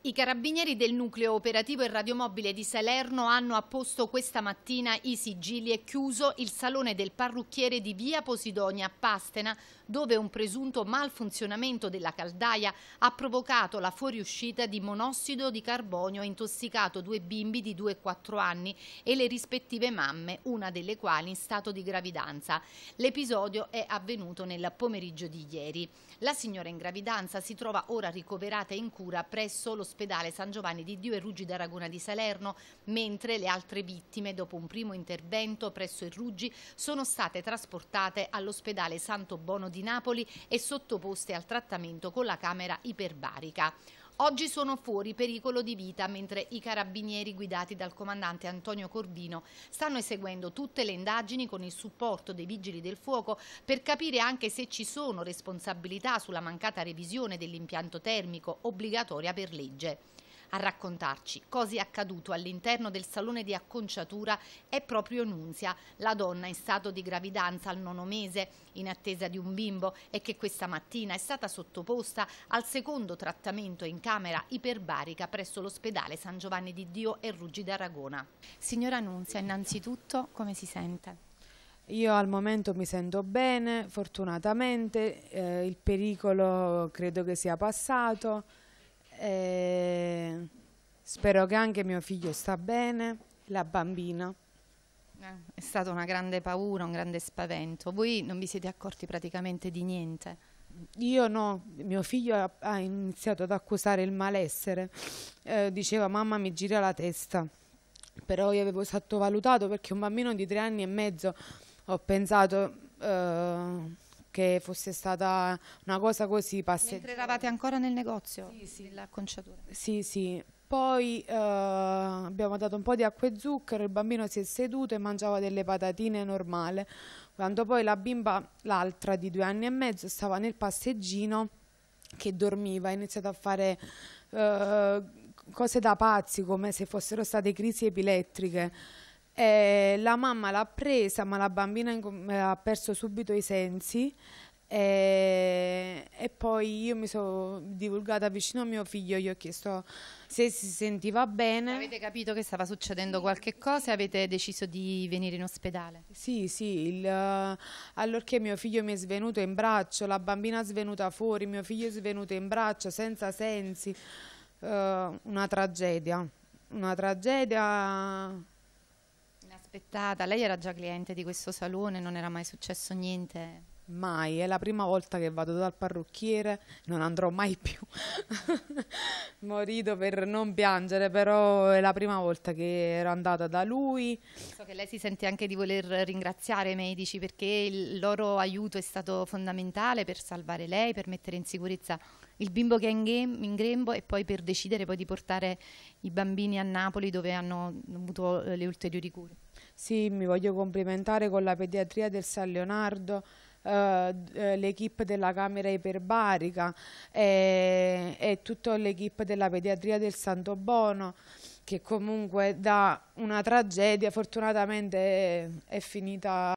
I carabinieri del nucleo operativo e radiomobile di Salerno hanno apposto questa mattina i sigilli e chiuso il salone del parrucchiere di via Posidonia a Pastena, dove un presunto malfunzionamento della caldaia ha provocato la fuoriuscita di monossido di carbonio e intossicato due bimbi di 2 e 4 anni e le rispettive mamme, una delle quali in stato di gravidanza. L'episodio è avvenuto nel pomeriggio di ieri. La signora in gravidanza si trova ora ricoverata in cura presso l'ospedale all'ospedale San Giovanni di Dio e Ruggi d'Aragona di Salerno, mentre le altre vittime, dopo un primo intervento presso il Ruggi, sono state trasportate all'ospedale Santo Bono di Napoli e sottoposte al trattamento con la camera iperbarica. Oggi sono fuori pericolo di vita mentre i carabinieri guidati dal comandante Antonio Corbino stanno eseguendo tutte le indagini con il supporto dei vigili del fuoco per capire anche se ci sono responsabilità sulla mancata revisione dell'impianto termico obbligatoria per legge. A raccontarci cosa è accaduto all'interno del salone di acconciatura è proprio Nunzia, la donna in stato di gravidanza al nono mese, in attesa di un bimbo e che questa mattina è stata sottoposta al secondo trattamento in camera iperbarica presso l'ospedale San Giovanni di Dio e Ruggi d'Aragona. Signora Nunzia, innanzitutto come si sente? Io al momento mi sento bene, fortunatamente, eh, il pericolo credo che sia passato. E spero che anche mio figlio sta bene, la bambina. Eh, è stata una grande paura, un grande spavento. Voi non vi siete accorti praticamente di niente? Io no, mio figlio ha, ha iniziato ad accusare il malessere, eh, diceva mamma mi gira la testa, però io avevo sottovalutato perché un bambino di tre anni e mezzo ho pensato... Eh, che fosse stata una cosa così passeggera. Mentre eravate ancora nel negozio sì, sì. dell'acconciatura? Sì, sì. Poi eh, abbiamo dato un po' di acqua e zucchero, il bambino si è seduto e mangiava delle patatine normale. Quando poi la bimba, l'altra di due anni e mezzo, stava nel passeggino che dormiva, ha iniziato a fare eh, cose da pazzi come se fossero state crisi epilettriche. E la mamma l'ha presa, ma la bambina ha perso subito i sensi. E, e, poi io mi sono divulgata vicino a mio figlio, gli ho chiesto se si sentiva bene. Avete capito che stava succedendo qualche cosa e avete deciso di venire in ospedale? Sì, sì, il, allorché mio figlio mi è svenuto in braccio, la bambina è svenuta fuori, mio figlio è svenuto in braccio senza sensi, uh, una tragedia, una tragedia Inaspettata, lei era già cliente di questo salone, non era mai successo niente? Mai, è la prima volta che vado dal parrucchiere, non andrò mai più. Morito per non piangere, però è la prima volta che ero andata da lui. So che lei si sente anche di voler ringraziare i medici perché il loro aiuto è stato fondamentale per salvare lei, per mettere in sicurezza il bimbo che è in, game, in grembo e poi per decidere poi di portare i bambini a Napoli dove hanno avuto eh, le ulteriori cure. Sì, mi voglio complimentare con la pediatria del San Leonardo, l'equipe della camera iperbarica e, e tutta l'equipe della pediatria del Santo Bono che comunque da una tragedia fortunatamente è, è finita